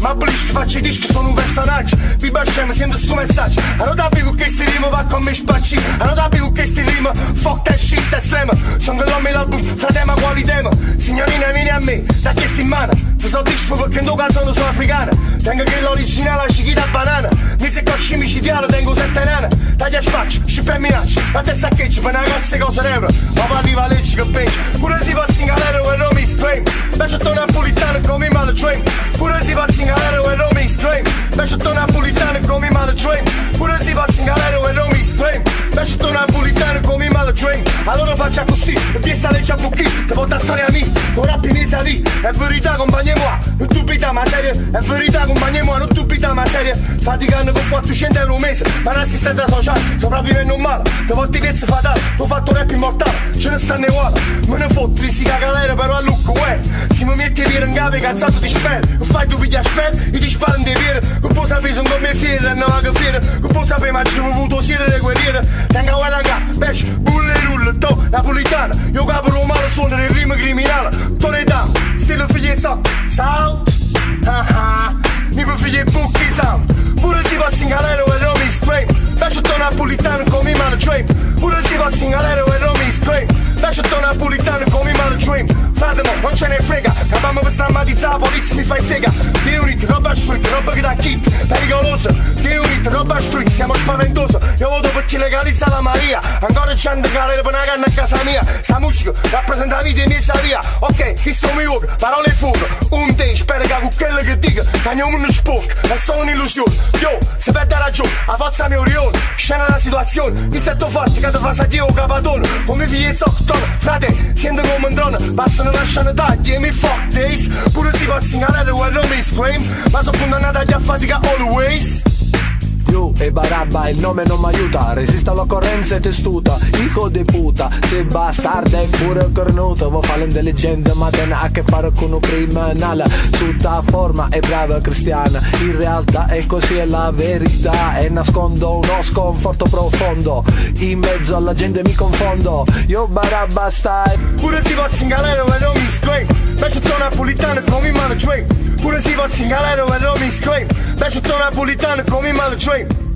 Ma bliski facci dischi sono un personaggio Vi basciamo sento sto messaggio A non da più che sti rima va con me spacci A non da più che sti rima Fuck that shit that slam Sono l'uomo l'album Fratema quali tema Signorina vieni a me Da che sti in mano Ti soddisfo perché in tua canzone sono africana Tengo che l'originale a banana Mi zecco scimici dialo tengo sette nana Taglia spacci, scippe e minacci La testa a checci per una ragazza cosa nebra Ma arriva I Mexo to down and grow me on the train. Put a ziba singalero and only scream. Mexo to Napolitano. Allora faccia così, piesta le ciabucchi, te porta a stare a me, ora pinizza lì, è verità compagni moi, non dubita ma serie, è verità compagni moi, non dubita ma serie, faticando con 400 euro un mese, ma l'assistenza sociale, sopravvivendo male, te porti pezzi fatale, ho fatto rap immortale, ce ne stanno uguale, me ne fotti, si cagalera però a lucco, uè, si mi metti a dire un cave cazzato ti spero, fai tu piglia spero, e ti sparo di te via, non puoi sapere sono come fiera, non va che fiera, non puoi sapere ma ci ho avuto sera di guerriera, tenga guarda qua, pesce, napolitana Eu gabo romana, sonda de rima criminala Toledam, stille fijet sound Sound? Haha, ah. niby fijet buki sound Bude si vas singalero, el romi scream Vejo to napolitano com mi mano dream Bude si vas singalero, el romi scream Vejo to napolitano com mi mano dream Frademo, não ce ne frega Că mamă vă stramadița, isso me faz sega Te unit, roba șprit, roba gda kit Perigolosa, te unit roba street, siamo spaventoso Io voto per chi legalizza la Maria Ancora c'è un galera per una canna a casa mia Sta musica rappresenta la vita e mia via Ok, questo mi vuole, parole e Un te, spero che con quello che dico Cagniamo uno sporco, è solo un'illusione Io, se perde ragione, a forza mi orione Scena la situazione, mi sento forte che ti fa sentire un capatone Come figli e zoccotono, frate, sento come un drone Passano lasciano tagli e mi fuck days Pure si può segnalare quello mi scream Ma sono condannato a fatica always Yu e Barabba, il nome non mi aiuta, resista all'occorrenza e testuta, hijo de puta, se bastarda è pure cornuto, vuoi fare intelligente ma te ha a che fare con un criminale, tutta forma è brava cristiana, in realtà è così è la verità e nascondo uno sconforto profondo, in mezzo alla gente mi confondo, io Barabba stai, pure si va in galera ma non mi squengo. Беше то наполитане, коми мали човек Порезиват сингала, да ломи скрейм Беше то наполитане, коми мали човек